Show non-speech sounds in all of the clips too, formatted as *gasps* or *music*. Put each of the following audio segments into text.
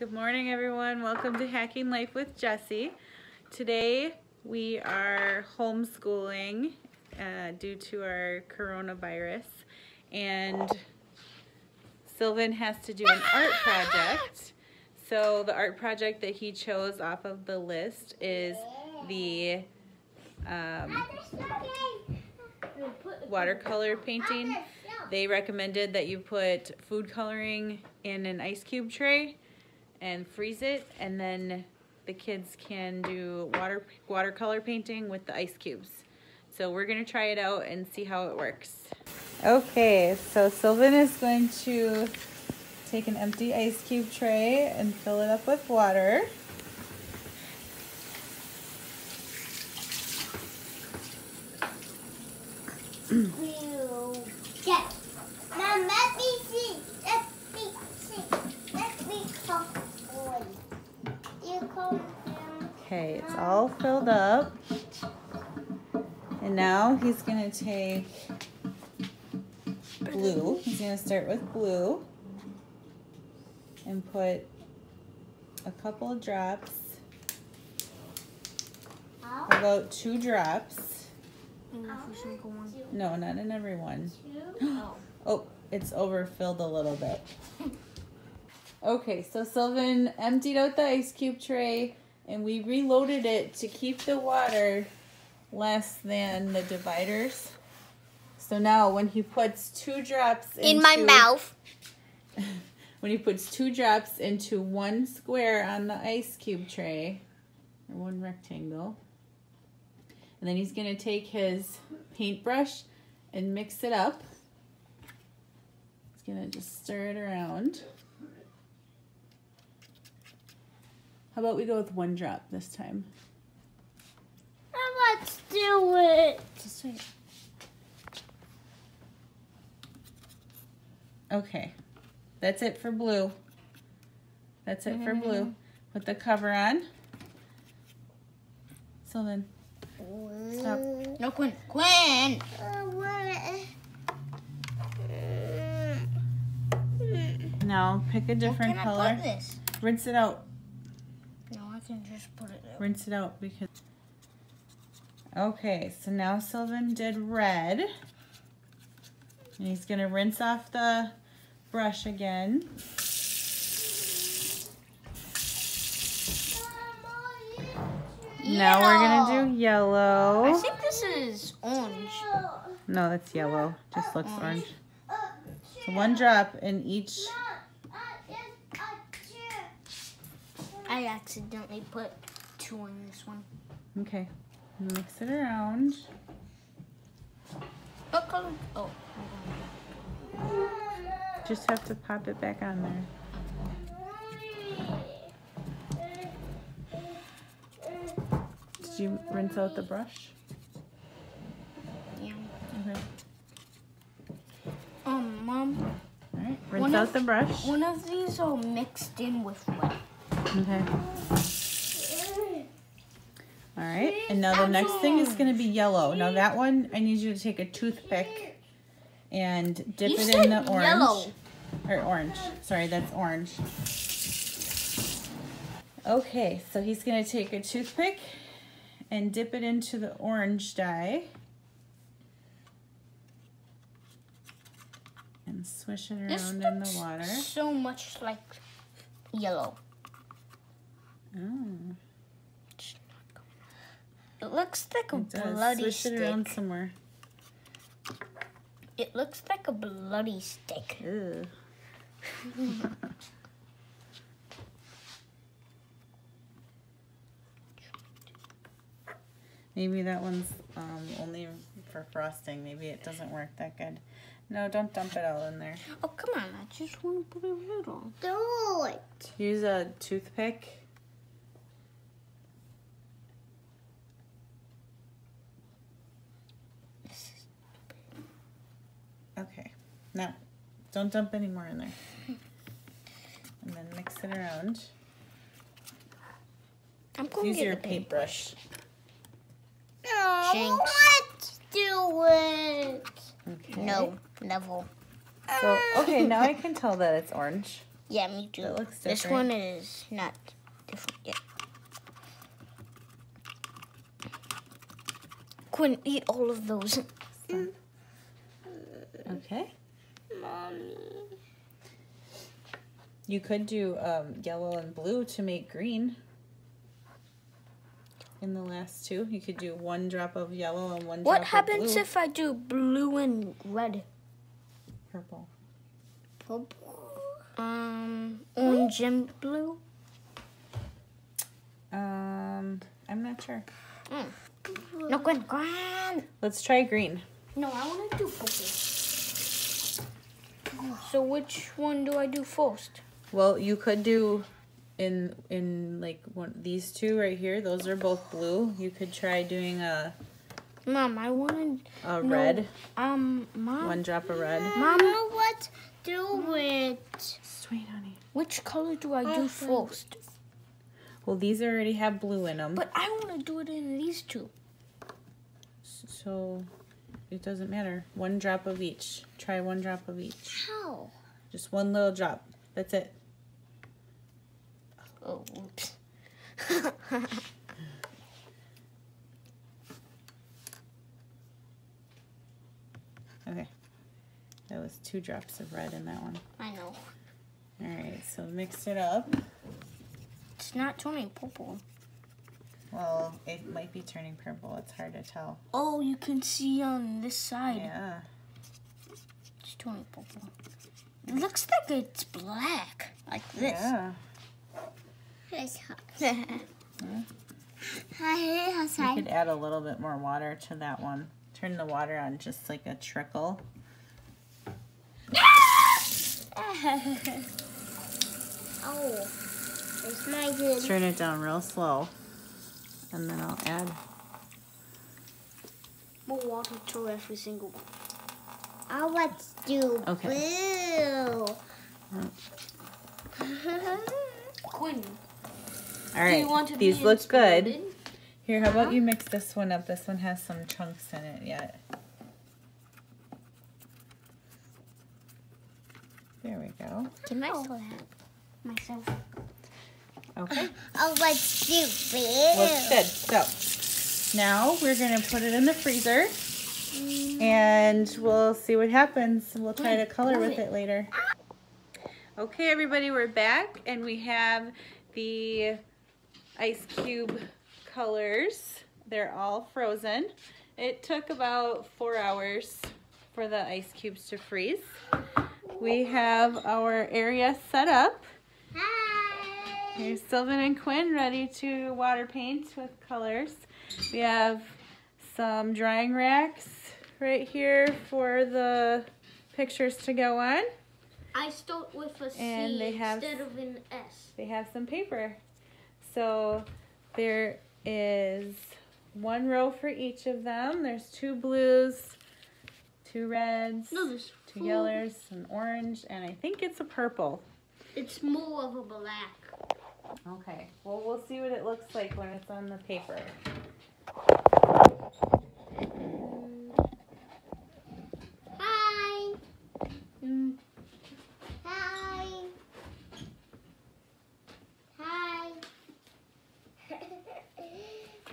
Good morning, everyone. Welcome to Hacking Life with Jessi. Today we are homeschooling uh, due to our coronavirus, and Sylvan has to do an art project. So the art project that he chose off of the list is the um, watercolor painting. They recommended that you put food coloring in an ice cube tray and freeze it and then the kids can do water watercolor painting with the ice cubes. So we're gonna try it out and see how it works. Okay, so Sylvan is going to take an empty ice cube tray and fill it up with water. *clears throat* Yes. Mom, let me see. Let me see. Let me call one. You call him. Okay, it's all filled up. And now he's gonna take blue. He's gonna start with blue and put a couple of drops, about two drops. No, not in every one. *gasps* Oh, it's overfilled a little bit. *laughs* Okay, so Sylvan emptied out the ice cube tray and we reloaded it to keep the water less than the dividers. So now when he puts two drops In my mouth. *laughs* when he puts two drops into one square on the ice cube tray or one rectangle and then he's going to take his paintbrush and mix it up he's going to just stir it around how about we go with one drop this time Let's do it. just wait okay that's it for blue that's it for blue put the cover on Sylvan Stop. No, Quinn. Quinn! Now pick a different color. Rinse it out. Can just put it there. Rinse it out because. Okay, so now Sylvan did red. And he's gonna rinse off the brush again. Now we're gonna do yellow. I think this is orange. No, that's yellow. Just looks orange. So one drop in each. I accidentally put two in this one. Okay, mix it around. What color? Oh, Just have to pop it back on there. Did you rinse out the brush? yeah. Okay. Um, Mom, All right. Rinse One out of- the brush. one of these are mixed in with what? Okay. All right. And now the next thing is going to be yellow. Now that one, I need you to take a toothpick and dip You it in the orange. yellow. Or orange. Sorry, that's orange. Okay, so he's going to take a toothpick and dip it into the orange dye. And swish it This around in the looks water. so much like yellow. Oh, It looks like a it bloody Swish stick. it around somewhere. It looks like a bloody stick. Ew. *laughs* Maybe that one's um, only for frosting. Maybe it doesn't work that good. No, don't dump it all in there. Oh, come on. I just want to put a little. Do it. Use a toothpick. Okay. Now, don't dump any more in there. And then mix it around. I'm going Use to your get the paint. paintbrush. No, Jinx. let's do it. Okay. No, never. So, okay, now I can tell that it's orange. Yeah, me too. It looks different. This one is not different yet. Quinn, eat all of those. Okay. Mommy. You could do um, yellow and blue to make green. In the last two, you could do one drop of yellow and one What drop happens of blue. What happens if I do blue and red? purple? Purple? Um, orange and blue? Um, I'm not sure. No, Quinn, Quinn. Let's try green. No, I want to do purple. So which one do I do first? Well, you could do in in like one these two right here. Those are both blue. You could try doing a Mom, I want a No. red. Um, Mom. one drop of red. I know what do it. Sweet honey. Which color do I do first? Well, these already have blue in them, But I want to do it in these two. so it doesn't matter. One drop of each. Try one drop of each. How? Just one little drop. That's it. Oh, oops. *laughs* Okay. That was two drops of red in that one. I know. All right, so mix it up. It's not turning purple. Well, it might be turning purple. It's hard to tell. Oh, you can see on this side. Yeah. It's turning purple. It looks like it's black, like this. Yeah. It's hot. Yeah. You could add a little bit more water to that one. Turn the water on just like a trickle. *laughs* Oh, it's my good. Turn it down real slow. And then I'll add. More water to every single one. I want to do Okay. blue. *laughs* Quinn, All right, these look good. exploded? Here, how about you mix this one up? This one has some chunks in it yet. There we go. Can I oh. still have myself? Okay, want to do looks good. So now we're gonna put it in the freezer, mm. and we'll see what happens. We'll try to mm. color oh, with it. it later. Okay, everybody, we're back, and we have the ice cube colors. They're all frozen. It took about four hours for the ice cubes to freeze. We have our area set up. Here's Sylvan and Quinn ready to water paint with colors. We have some drying racks right here for the pictures to go on. I start with a C And they have- instead of an S. They have some paper. So there is one row for each of them. There's two blues, two reds, No, two yellows, an orange, and I think it's a purple. It's more of a black. Okay, well, we'll see what it looks like when it's on the paper. Hi. Mm. Hi. Hi. *laughs*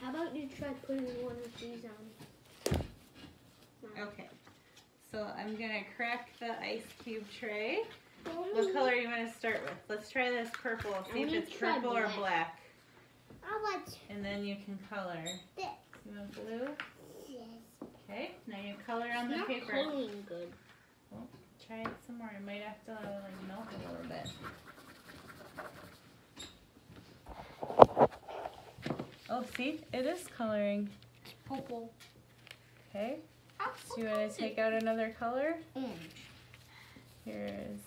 How about you try putting one of these on? Okay, so I'm gonna crack the ice cube tray. What color do you want to start with? Let's try this purple, see if it's purple or black. I And then you can color. this. You want blue? Yes. Okay, now you color on the Not paper. coloring good. Try it some more. You might have to like melt a little bit. Oh, see, it is coloring. It's purple. Okay, so you want to take out another color? Orange. Here's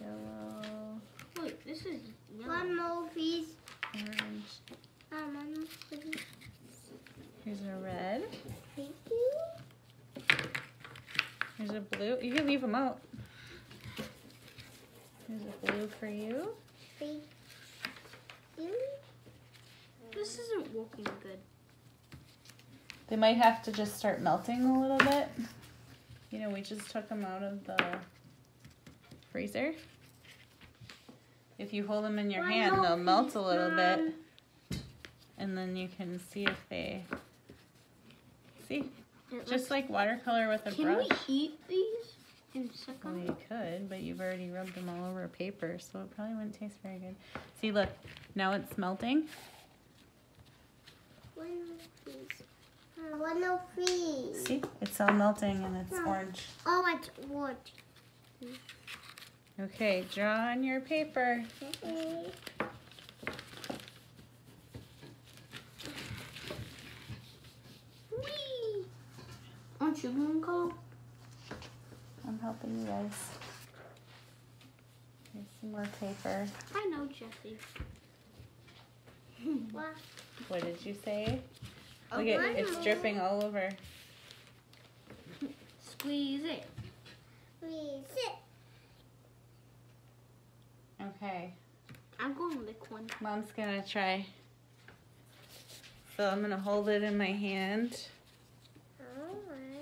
yellow, Wait, this is yellow. One more, please. orange. Um, one more, please. Here's a red. Thank you. Here's a blue. You can leave them out. Here's a blue for you. Thank you. This isn't working good. They might have to just start melting a little bit. You know, we just took them out of the freezer. If you hold them in your Why hand, they'll melt a little bit. And then you can see if they, see, It just like watercolor with a Can brush. we eat these and suck Well, on you could, but you've already rubbed them all over paper, so it probably wouldn't taste very good. See, look, now it's melting. One of these. Uh, One of these. See, it's all melting and it's orange. Oh, it's wood. Okay, draw on your paper. Okay. Whee! Aren't you going to color? I'm helping you guys. Here's some more paper. I know, Jesse. Hmm. What? What did you say? Oh, Look at I it's dripping all over. Squeeze it. We sit. Okay, I'm going to lick one. mom's gonna try. So I'm gonna hold it in my hand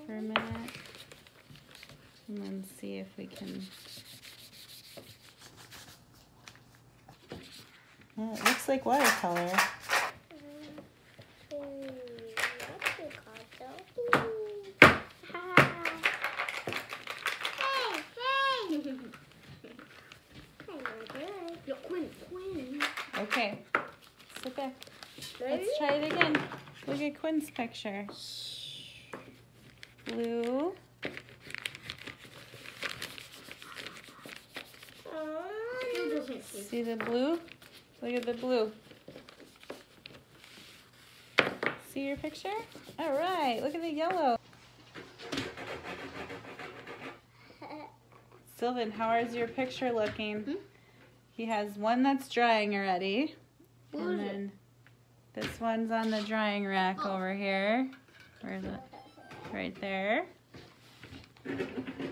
for a minute. And then see if we can. Well, it looks like watercolor. Yo, Quinn, Quinn. Okay, sit back. Ready? Let's try it again. Quinn's picture. Blue. See. The blue? Look at the blue. See your picture? All right, look at the yellow. *laughs* Sylvan, how is your picture looking? Hmm? He has one that's drying already. What and then this one's on the drying rack over here. Where is it? Right there.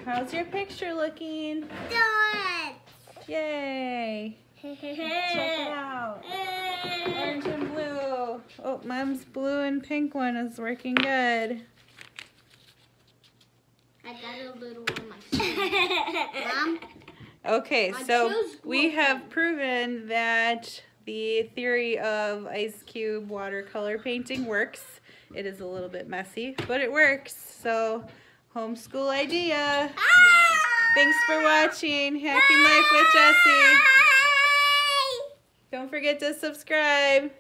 How's your picture looking? Yay! Check it out. Orange and blue. Oh, mom's blue and pink one is working good. I got a little one myself. *laughs* Mom, Okay, so we have proven that the theory of ice cube watercolor painting works. It is a little bit messy, but it works. So, homeschool idea. Thanks for watching Hacking Life with Jessi. Don't forget to subscribe.